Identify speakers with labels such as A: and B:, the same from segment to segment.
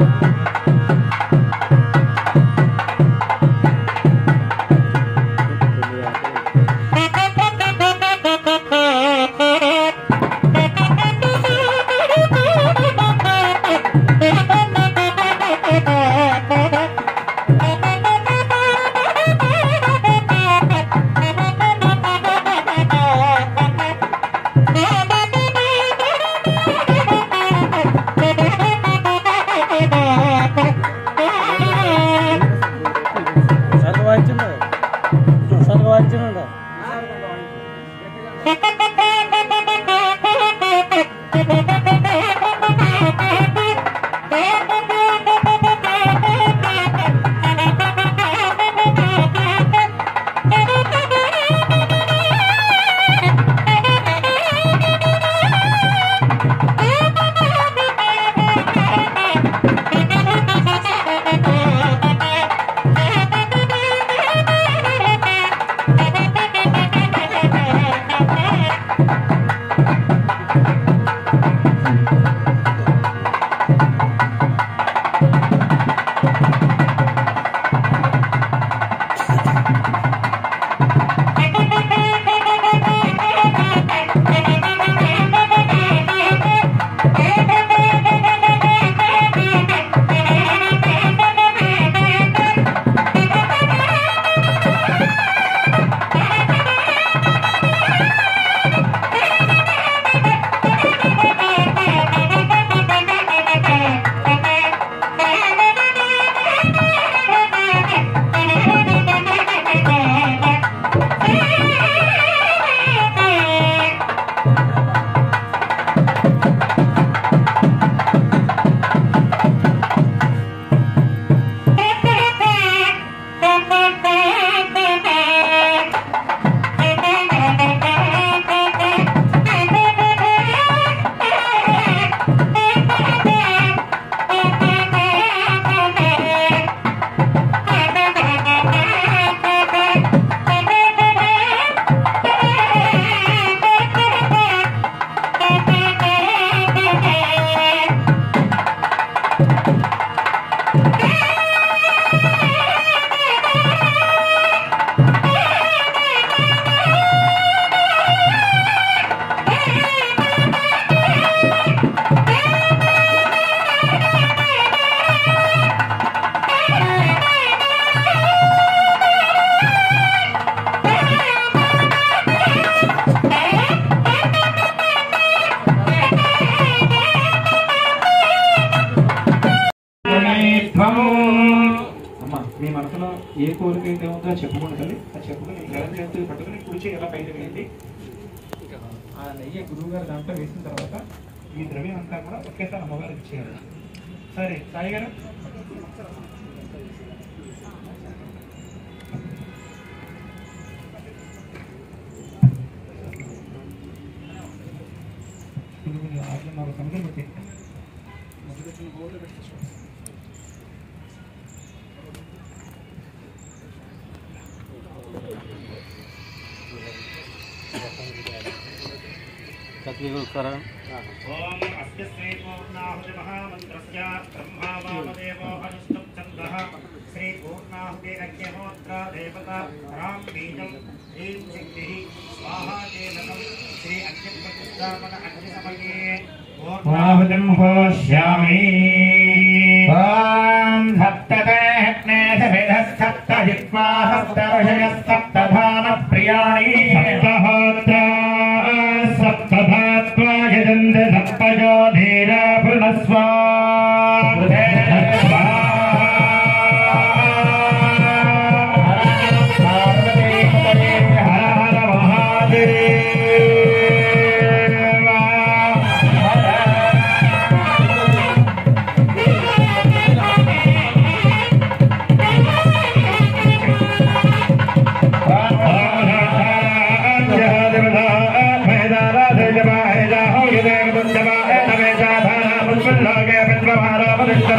A: Oh. అమ్మ కోరిక అయితే ఉందో చెప్పుకోండి తల్లి అది చెప్పుకొని ఎడం చేతులు పట్టుకుని కుడిచి ఎలా బయట వేయండి ఆ నెయ్యి గురువు గారు దాంట్లో వేసిన తర్వాత ఈ ద్రవ్యం అంతా కూడా ఒకేసారి అమ్మవారికి ఇచ్చేయాలి. సరే సాయి గారు? ఇప్పుడు ఆరున్నర సంఖ్యలు పెట్టేయండి
B: ఓం అస్య तद्विवकरण ॐ अस्य श्रीपूर्णाहुतिमहामन्त्रस्य ब्रह्मा वामदेवो हरिष्ठं चन्द्रः। श्रीपूर्णाहुतिरज्ञहोत्र देवता रां बीजं ह्रीं शक्तिः स्वाहाचेलकं श्री अग्निप्रतिष्ठापन अग्निसमये। पूर्णाहुतिं होष्यामि। ॐ सप्तते हग्ने सप्तजिह्वाः सप्तर्षयः सप्तधानप्रियाणि सत्पजो धीरा वृणस्वा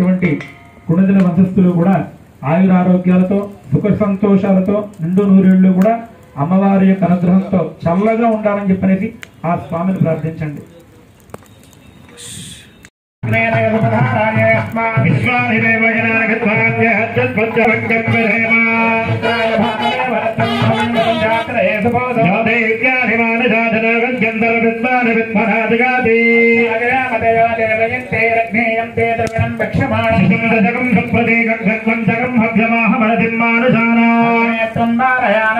A: ఉన్నటువంటి గుణజల వంశస్థులు కూడా ఆయుర ఆరోగ్యాలతో సుఖ సంతోషాలతో నిండు నూరేళ్ళు కూడా అమ్మవారి యొక్క అనుగ్రహంతో చల్లగా ఉండాలని చెప్పనేసి ఆ స్వామిని ప్రార్థించండి
C: ధ్రువయంతే ద్రవిణం వక్షమాణం జగం
B: సత్పదే గం సత్వం జగం
C: హవ్యమాహ మనదిమ్మానుషానా నారాయణ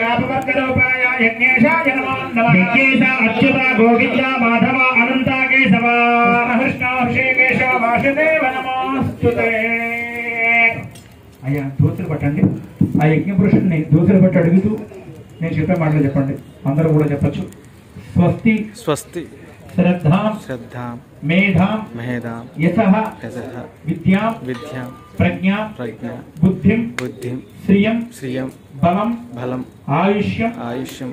B: రాపవర్గరూపాయ యజ్ఞేశాయ
C: అచ్యుత గోవింద మాధవ అనంత కేశవ
B: కృష్ణ శ్రీకేశ వాసుదేవ
A: అయ్యా దోశలు పట్టండి ఆ యజ్ఞ పురుషుడిని దోశలు పట్టి అడుగుతూ నేను చెప్పే మాటలు చెప్పండి అందరూ కూడా చెప్పచ్చు స్వస్తి
D: స్వస్తి श्रद्धा
A: श्रद्धा
D: मेधा
A: मेधा
D: यथा
A: विद्या
D: विद्या
A: प्रज्ञा
D: प्रज्ञा
A: बुद्धि
D: बुद्धि
A: श्रिय
D: श्रिय
A: बलम
D: बलम
A: आयुष्य
D: आयुष्यम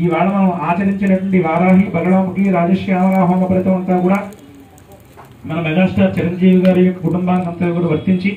A: ఈ వేళ మనం ఆచరించినటువంటి వారాహి బలరాముకి రాజశ్యామల హోమ ఫలితం అంతా కూడా మన మెగాస్టార్ చిరంజీవి గారి కుటుంబానికి అంతా కూడా వర్తించి